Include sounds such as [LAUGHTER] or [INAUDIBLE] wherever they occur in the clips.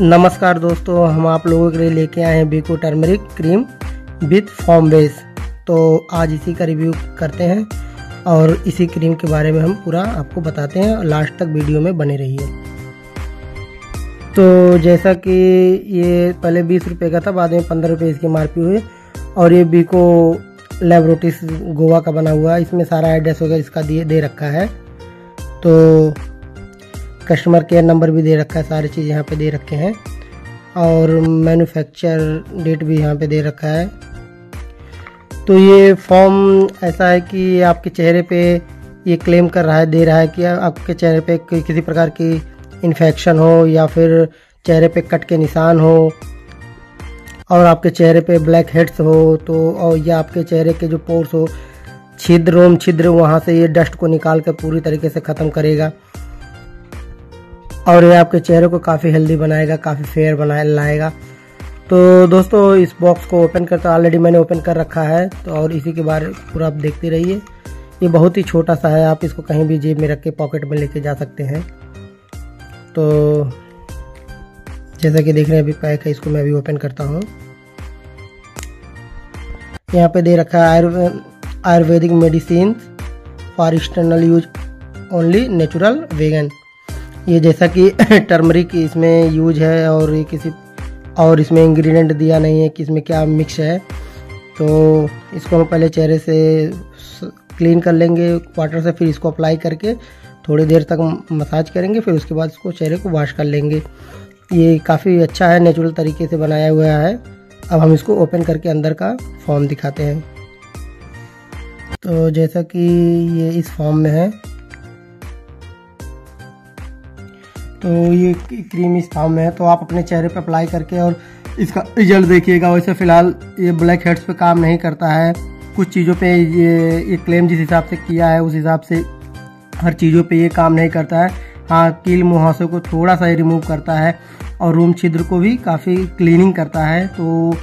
नमस्कार दोस्तों, हम आप लोगों के लिए लेके आए हैं Vicco turmeric cream with foam base तो आज इसी का रिव्यू करते हैं और इसी क्रीम के बारे में हम पूरा आपको बताते हैं। और लास्ट तक वीडियो में बने रहिए। तो जैसा कि ये पहले बीस रुपये का था, बाद में पंद्रह रुपये इसकी मारपी हुई और ये बीको लेबोरेटिस गोवा का बना हुआ है। इसमें सारा एड्रेस वगैरह इसका दिए दे रखा है। तो कस्टमर केयर नंबर भी दे रखा है, सारी चीज़ यहाँ पे दे रखे हैं। और मैन्युफैक्चर डेट भी यहाँ पे दे रखा है। तो ये फॉर्म ऐसा है कि आपके चेहरे पे ये क्लेम कर रहा है, दे रहा है कि आपके चेहरे पे किसी प्रकार की इन्फेक्शन हो या फिर चेहरे पे कट के निशान हो और आपके चेहरे पे ब्लैक हेड्स हो तो और या आपके चेहरे के जो पोर्स हो, छिद्र, रोम छिद्र, वहाँ से ये डस्ट को निकाल कर पूरी तरीके से ख़त्म करेगा। और ये आपके चेहरे को काफ़ी हेल्दी बनाएगा, काफ़ी फेयर बनाए, लाएगा। तो दोस्तों, इस बॉक्स को ओपन करता ऑलरेडी मैंने ओपन कर रखा है तो और इसी के बारे में पूरा आप देखते रहिए। ये बहुत ही छोटा सा है, आप इसको कहीं भी जेब में रख के पॉकेट में लेके जा सकते हैं। तो जैसा कि देख रहे हैं, अभी पैक है, इसको मैं अभी ओपन करता हूँ। यहाँ पे दे रखा है Ayurvedic medicine for external use only natural vegan ये जैसा कि [LAUGHS] टर्मरिक इसमें यूज़ है और ये किसी, और इसमें इंग्रेडिएंट दिया नहीं है कि इसमें क्या मिक्स है। तो इसको हम पहले चेहरे से क्लीन कर लेंगे वाटर से, फिर इसको अप्लाई करके थोड़ी देर तक मसाज करेंगे, फिर उसके बाद इसको चेहरे को वॉश कर लेंगे। ये काफ़ी अच्छा है नेचुरल तरीके से बनाया हुआ है। अब हम इसको ओपन करके अंदर का फॉर्म दिखाते हैं। तो जैसा कि ये इस फॉर्म में है। तो ये क्रीम इस फॉर्म में है तो आप अपने चेहरे पर अप्लाई करके और इसका रिज़ल्ट देखिएगा। वैसे फ़िलहाल ये ब्लैक हेड्स पे काम नहीं करता है। कुछ चीज़ों पे ये ये क्लेम जिस हिसाब से किया है, उस हिसाब से हर चीज़ों पे ये काम नहीं करता है। हाँ कील मुहासों को थोड़ा सा ही रिमूव करता है और रूम छिद्र को भी काफ़ी क्लीनिंग करता है। तो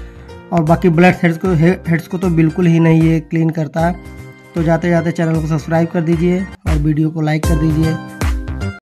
और बाकी ब्लड हेड्स को हेड्स को तो बिल्कुल ही नहीं ये क्लीन करता। है तो जाते जाते चैनल को सब्सक्राइब कर दीजिए और वीडियो को लाइक कर दीजिए।